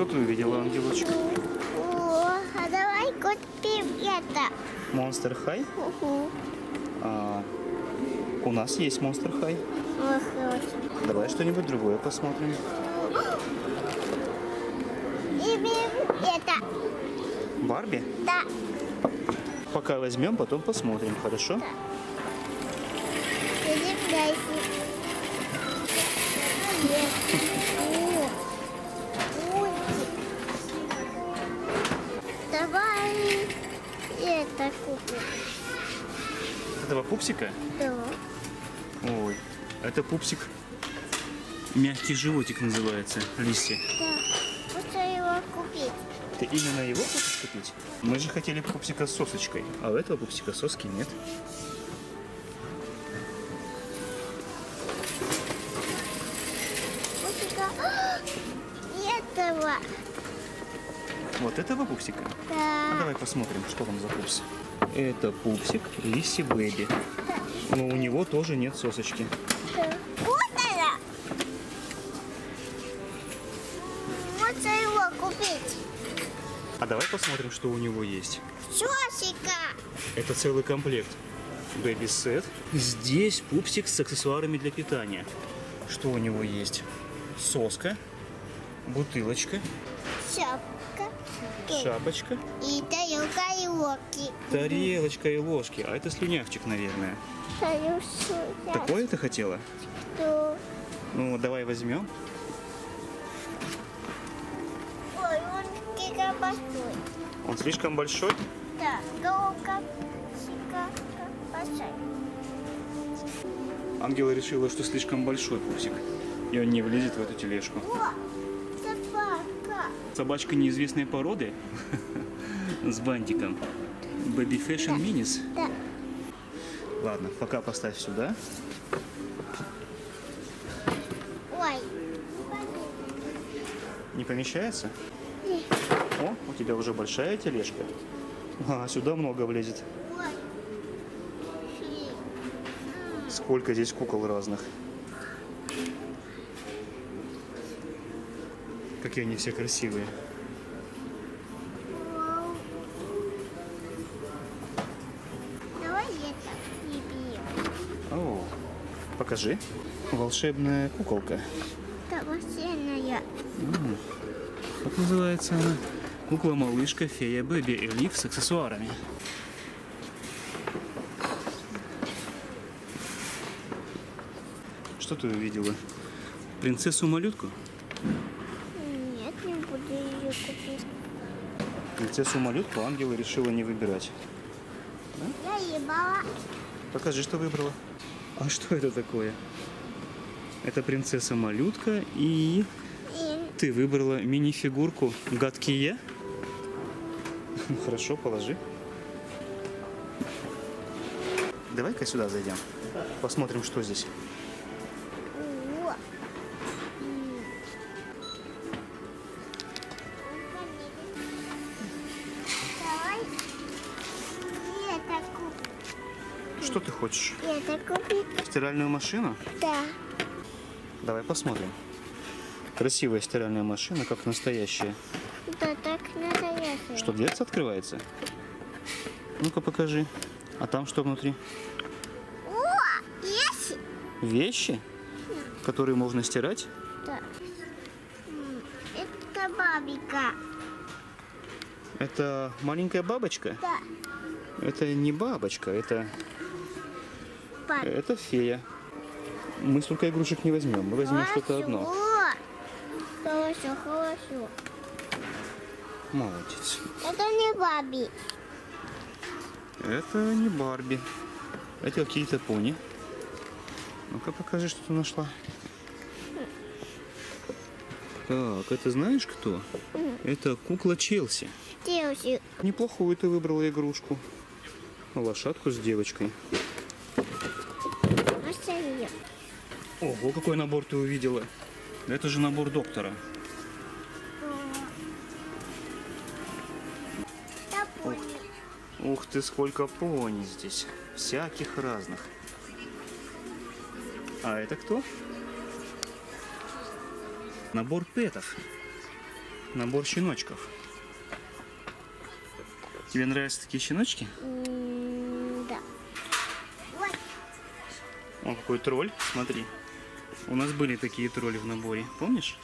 Что ты увидела, ангелочек? О, а давай купим это. Monster High? Угу. А, у нас есть High. Ох, вот. Давай что-нибудь другое посмотрим. Это. Барби? Да. Пока возьмем, потом посмотрим, хорошо? Идем купим. Этого пупсика? Да. Ой, это пупсик. Мягкий животик называется, листья. Да. Лучше его купить. Ты именно его хочешь купить? Мы же хотели пупсика с сосочкой, а у этого пупсика соски нет. Вот этого пупсика? А Да. давай посмотрим, что там за пупс. Это пупсик Лисси Бэби. Но у него тоже нет сосочки. Вот она. Лучше его купить. А давай посмотрим, что у него есть. Сосика. Это целый комплект. Set. Здесь пупсик с аксессуарами для питания. Что у него есть? Соска, бутылочка, Шапка. Шапочка, И тарелка и локи. тарелочка и ложки. А это слюнявчик, наверное. Тарелка. Такое ты хотела? Что? Ну, давай возьмем. Ой, он кика большой. Он слишком большой. Да, головка большой. Ангела решила, что слишком большой пупсик. И он не влезет в эту тележку. О. Собачка неизвестной породы с бантиком. Baby Fashion Minis. Ладно, пока поставь сюда. Ой. Не помещается? Нет. О, у тебя уже большая тележка. А, сюда много влезет. Сколько здесь кукол разных. Какие они все красивые. Давай это. О, покажи. Волшебная куколка. Это машинная. Как называется она? Кукла-малышка, фея Бэби Элиф с аксессуарами. Что ты увидела? Принцессу-малютку? Купить. Принцессу-малютку ангела решила не выбирать. Я ебала. Покажи, что выбрала. А что это такое? Это принцесса-малютка и И ты выбрала мини-фигурку гадкие. Хорошо, положи. Давай-ка сюда зайдем. Посмотрим, что здесь. Хочешь? Это купить. Стиральную машину? Да. Давай посмотрим. Красивая стиральная машина, как настоящая. Да так настоящее. Что, дверца открывается? Ну-ка покажи. А там что внутри? О, есть? Вещи, которые можно стирать? Да. Это бабика. Это маленькая бабочка? Да. Это не бабочка, это, Баб. это фея. Мы столько игрушек не возьмем, мы возьмем что-то одно. Хорошо, хорошо. Молодец. Это не Баби. Это не Барби. Это какие-то пони. Ну-ка покажи, что ты нашла. Так, это знаешь кто? Это кукла Челси. Челси. Неплохую ты выбрала игрушку. Лошадку с девочкой. Ого, какой набор ты увидела. Это же набор доктора. Топор. Ух ты, сколько пони здесь. Всяких разных. А это кто? Набор петов. набор щеночков. Тебе нравятся такие щеночки? Да. О, какой тролль, смотри. У нас были такие тролли в наборе, помнишь?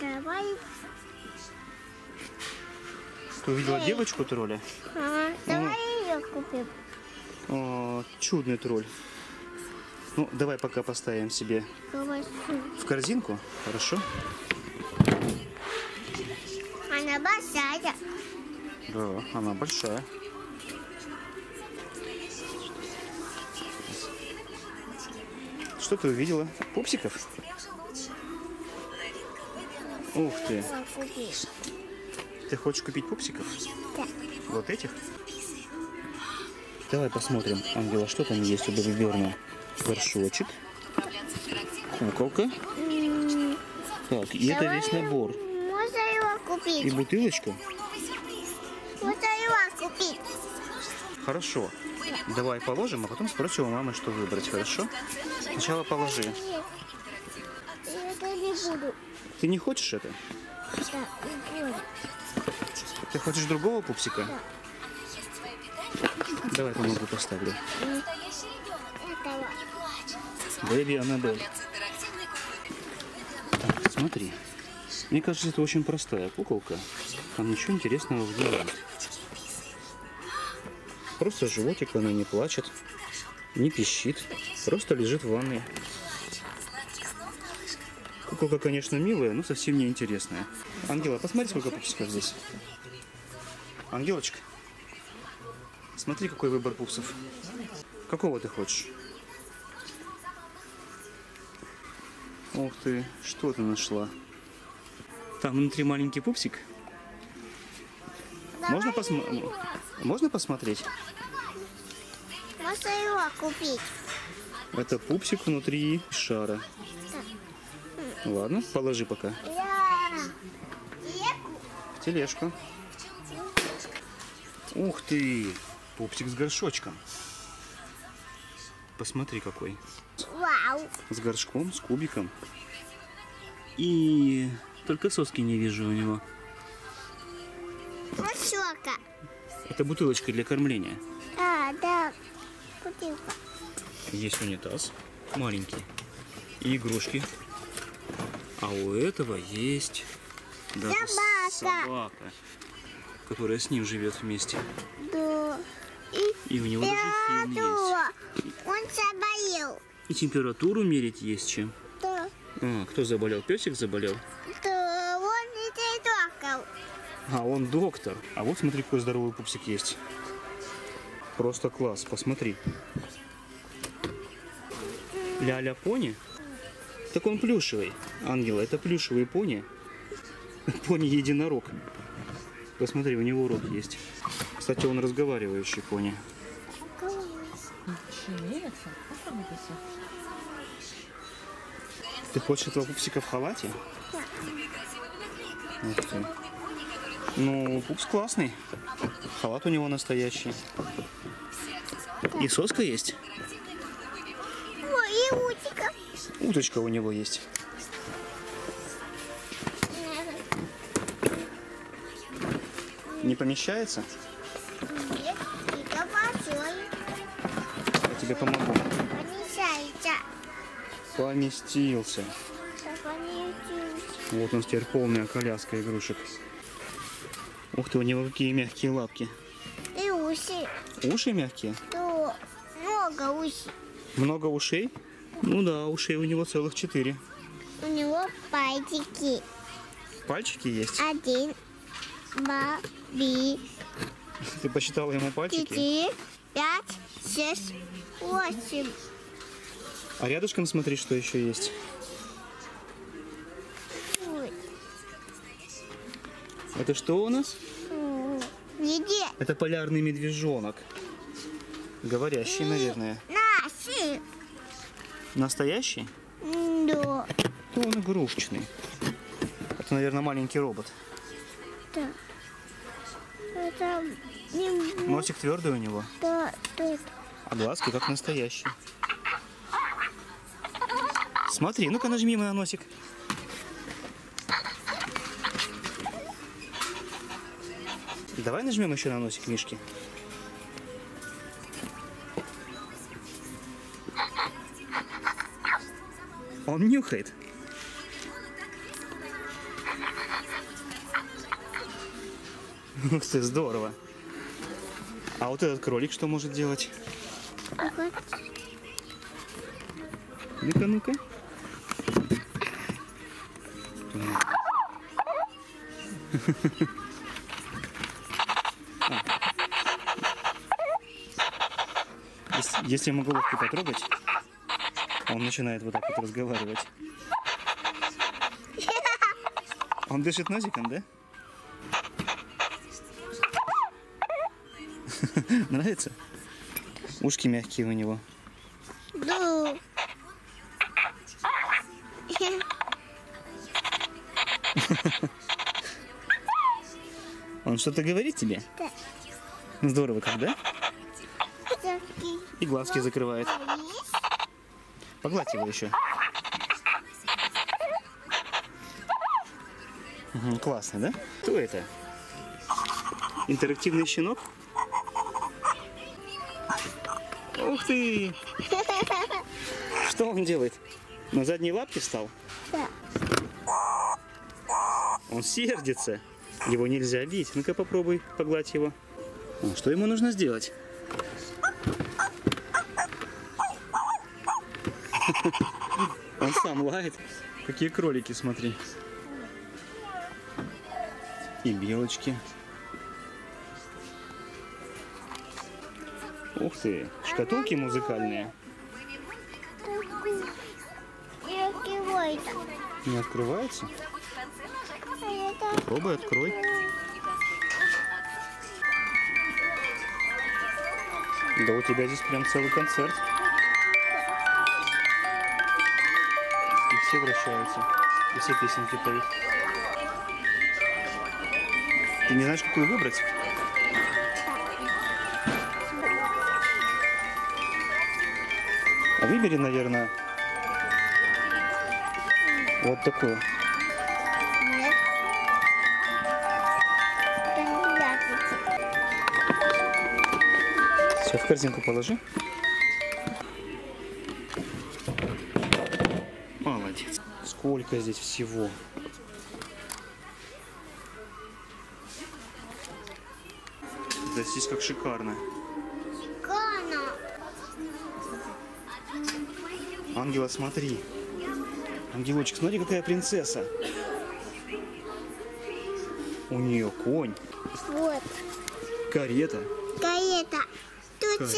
Давай. Ты увидела Эй. девочку тролля? А, давай ее купим. О, чудный тролль. Ну, давай пока поставим себе Колбасу. в корзинку, хорошо? Она большая. Да, она большая. Что ты увидела? Пупсиков? Ух ты. Ты хочешь купить пупсиков? Да. Вот этих? Давай посмотрим, Ангела, что там есть у Бэби Берна. Горшочек, куколка. Так, и это весь набор. Можно его И купить? бутылочка. Можно его купить? Хорошо. Давай положим, а потом спросим у мамы, что выбрать, хорошо? Сначала положи. Нет. Я это не буду. Ты не хочешь это? Да, не буду. Ты хочешь другого пупсика? Давай помогу поставлю. Бэби Аннабель. Так, смотри. Мне кажется, это очень простая куколка. Там ничего интересного в ней нет. Просто животик, она не плачет, не пищит, просто лежит в ванной. Куколка, конечно, милая, но совсем не интересная. Ангела, посмотри, сколько пупсиков здесь. Ангелочка, смотри, какой выбор пупсов. Какого ты хочешь? Ух ты, что ты нашла? Там внутри маленький пупсик. Можно, его. Можно посмотреть? Можно его купить? Это пупсик внутри шара. Ладно, положи пока Я. В тележку. Ух ты, пупсик с горшочком. Посмотри какой. Вау. С горшком, с кубиком. И только соски не вижу у него. Машока. Это бутылочка для кормления. А, да. Купил. Есть унитаз маленький и игрушки. А у этого есть даже Собака. собака, которая с ним живет вместе. Да. И И у него даже фильм есть. Он заболел. И температуру мерить есть чем. Да. А, кто заболел? Песик заболел? Да. А, он доктор. А вот смотри, какой здоровый пупсик есть. Просто класс, посмотри. Ля-ля пони? Так он плюшевый. Ангела, это плюшевый пони. Пони-единорог. Посмотри, у него рог есть. Кстати, он разговаривающий пони. Ты хочешь этого пупсика в халате? Ух ты. Ну, пупс классный. Халат у него настоящий. И соска есть? Ой, и утика. Уточка у него есть. Не помещается? Нет, это большой. Я тебе помогу. Помещается. Поместился. Поместился. Вот нас теперь полная коляска игрушек. Ух ты, у него какие мягкие лапки. И уши. Уши мягкие? То много ушей. Много ушей? Ну да, ушей у него целых четыре. У него пальчики. Пальчики есть. Один, два, три, Ты посчитала ему пальчики? четыре, пять, шесть, восемь. А рядышком смотри, что еще есть. Это что у нас? М, Где? Это полярный медвежонок. Говорящий, наверное. Наши. Настоящий? Да. То он игрушечный. Это, наверное, маленький робот. Да. Это Носик твердый у него, да, да. а глазки как настоящие. Смотри, ну-ка нажми на носик. Давай нажмем еще на носик Мишки. Он нюхает. Ух ты, здорово. А вот этот кролик что может делать? Ну-ка, ну-ка. Если, если ему головку потрогать, он начинает вот так вот разговаривать. Он дышит носиком, да? Нравится? Ушки мягкие у него. Ду. Он что-то говорит тебе? Да. Здорово, когда? И глазки закрывает. Погладь его еще. Мгм, классно, да? Кто это? Интерактивный щенок? Ух ты! Что он делает? На задние лапки встал? Да. Он сердится. Его нельзя бить. Ну-ка попробуй погладь его. А, Что ему нужно сделать? Он сам лает. Какие кролики, смотри. И белочки. Ух ты, шкатулки музыкальные. И открывается. Не открываются? А это Пробуй, открой. Да у тебя здесь прям целый концерт. Все вращаются. И все песенки поют. Ты не знаешь, какую выбрать? А выбери, наверное, вот такую. нет. Все, в корзинку положи. Сколько здесь всего. Да здесь как шикарно. Шикарно. Ангела, смотри. Ангелочек, смотри, какая принцесса. У нее конь, Вот. карета. Карета. Тут Карета.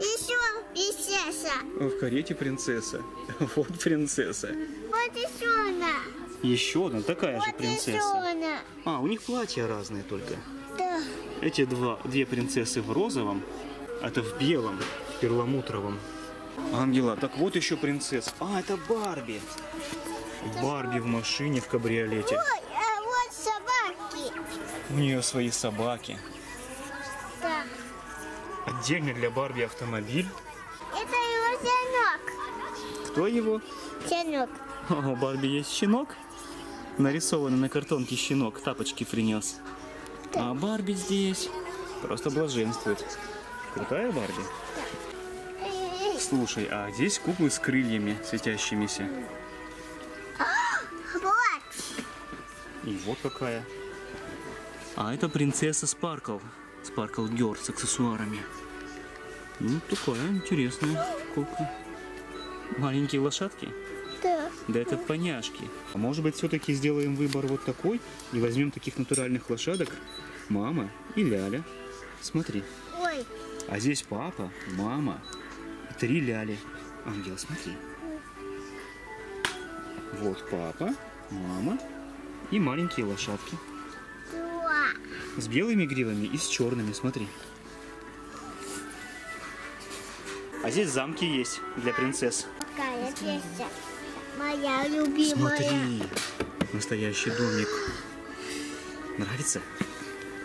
еще принцесса. В карете принцесса. Вот принцесса. Вот еще она. Еще одна такая же Вот еще принцесса. А, у них платья разные только. Да. Эти два, две принцессы в розовом, а это в белом, перламутровом. Ангела, так вот еще принцесса. А, это Барби. Барби в машине в кабриолете. Ой, а вот собаки. У нее свои собаки. Да. Отдельно для Барби автомобиль. Это его щенок. Кто его? Щенок. О, у Барби есть щенок. Нарисованный на картонке щенок. Тапочки принес. А Барби здесь просто блаженствует. Крутая Барби? Слушай, а здесь куклы с крыльями светящимися. Вот. И вот какая. А это принцесса Спаркл. Спаркл Гер с аксессуарами. Ну, такая интересная кукла. Маленькие лошадки? Да. Да это поняшки. А может быть, все-таки сделаем выбор вот такой и возьмем таких натуральных лошадок? Мама и Ляля. Смотри. Ой. А здесь папа, мама и три Ляли. Ангел, смотри. Вот папа, мама и маленькие лошадки. Два. С белыми гривами и с черными, смотри. А здесь замки есть для принцесс. Какая песня? Моя любимая. Смотри, настоящий домик. Нравится?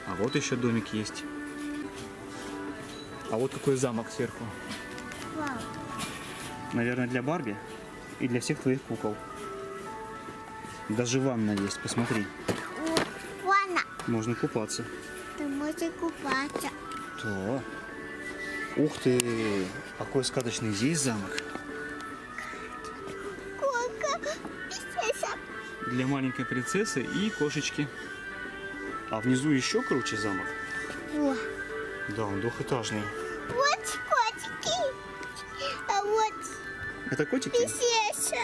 А вот еще домик есть. А вот какой замок сверху. Вау. Наверное, для Барби и для всех твоих кукол. Даже ванна есть, посмотри. Ванна. Можно купаться. Там хочет купаться. Да. Ух ты! Какой сказочный здесь замок. Для маленькой принцессы и кошечки. А внизу еще круче замок. О, Да, он двухэтажный. вот котики. А вот Это котики? принцесса.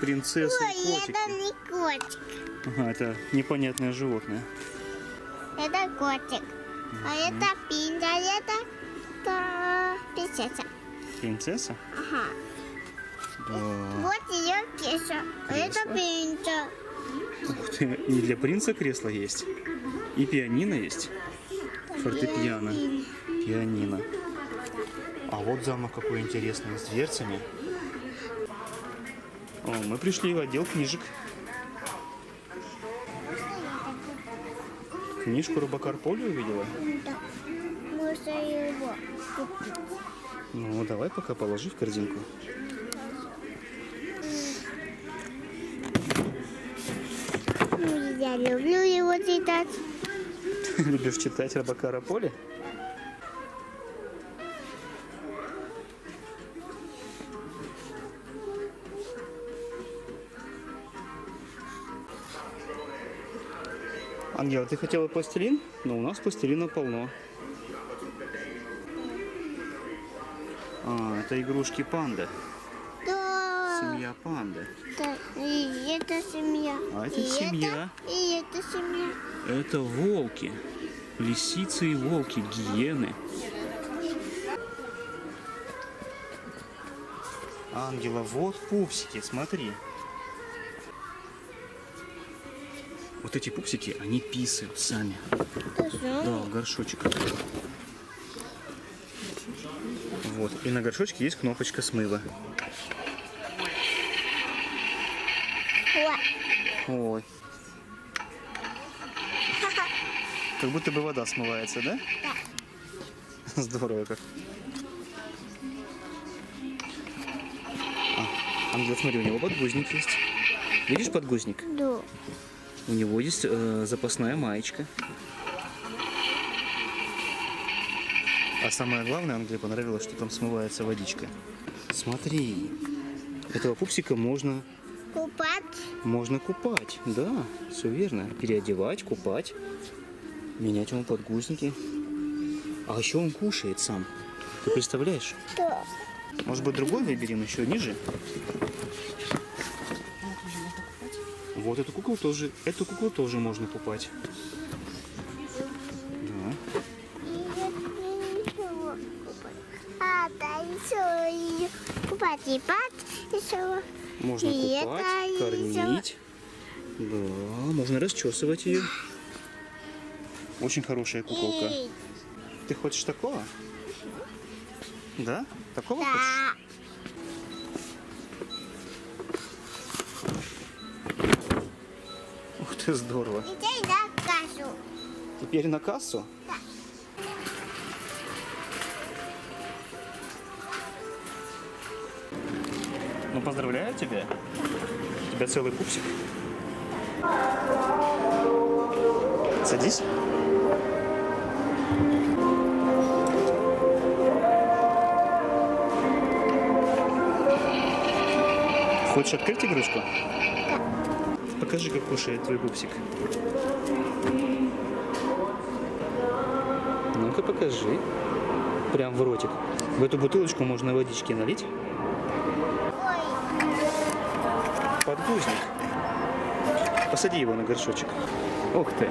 Принцесса Ой, и котики. это не котик. Ага, это непонятное животное. Это котик. А это пинда, а это, это принцесса. Принцесса? Ага. Да. Вот ее кеша. А это пинда. Ух ты, и для принца кресло есть. И пианино есть. Фортепиано. Пианино. А вот замок какой интересный, с дверцами. О, мы пришли в отдел книжек. Книжку Робокар Поли увидела? Да. Можно его купить. Ну, давай пока положи в корзинку. Я люблю его читать. Любишь читать Робокара Поли? Ангела, ты хотела пластилин? Но у нас пластилина полно. А, это игрушки панда. Семья панды. Да, И это семья. А это и семья. Это, и это семья. Это волки. Лисицы и волки, гиены. Ангела, вот пупсики, смотри. Вот эти пупсики, они писают сами. Да, в горшочек. Вот, и на горшочке есть кнопочка смыва. Вот. Ой. Как будто бы вода смывается, да? Да. Здорово как. А, Ангел, смотри, у него подгузник есть. Видишь подгузник? Да. У него есть э, запасная маечка. А самое главное, Англии понравилось, что там смывается водичка. Смотри, этого пупсика можно. Можно купать. Да, все верно. Переодевать, купать, менять ему подгузники. А еще он кушает сам. Ты представляешь? Да. Может быть, другой выберем еще ниже? Вот эту куклу тоже, эту куклу тоже можно купать. Да. А, да, еще и купать и пать еще. Можно И купать, это кормить. Да, можно расчесывать ее. Очень хорошая куколка. И- Ты хочешь такого? Да? Такого хочешь? Да. Ух ты, здорово. Иди на кашу. Теперь на кассу? Да. Ну, поздравляю тебя. У тебя целый пупсик. Садись. Хочешь открыть игрушку? Покажи, как кушает твой пупсик. Ну-ка покажи. Прям в ротик. В эту бутылочку можно водички налить. Ой, Подгузник. Посади его на горшочек. Ух ты.